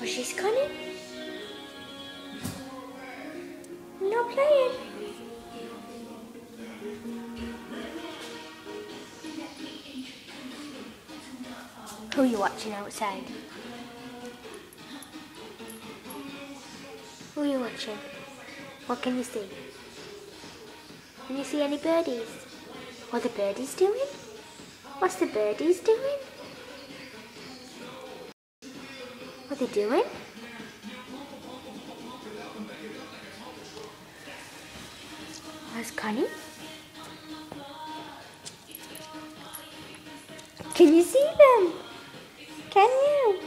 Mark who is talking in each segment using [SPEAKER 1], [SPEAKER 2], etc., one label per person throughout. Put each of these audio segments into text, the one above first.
[SPEAKER 1] Was she's coming. No playing. Who are you watching outside? Who are you watching? What can you see? Can you see any birdies? What are the birdies doing? What's the birdies doing? They doing? Where's Connie? Can you see them? Can you?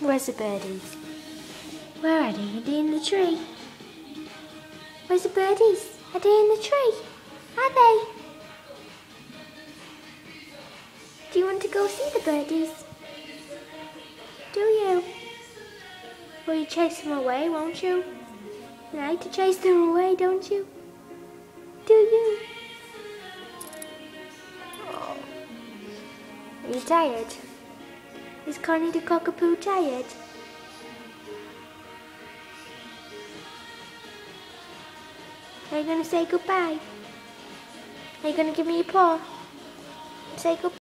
[SPEAKER 1] Where's the birdies? Where are they? Are they in the tree? Where's the birdies? Are they in the tree? Are they? Do you want to go see the birdies? Do you? Will you chase them away, won't you? You like to chase them away, don't you? Do you? Oh. Are you tired? Is Connie the cockapoo tired? Are you gonna say goodbye? Are you gonna give me a paw? Say goodbye.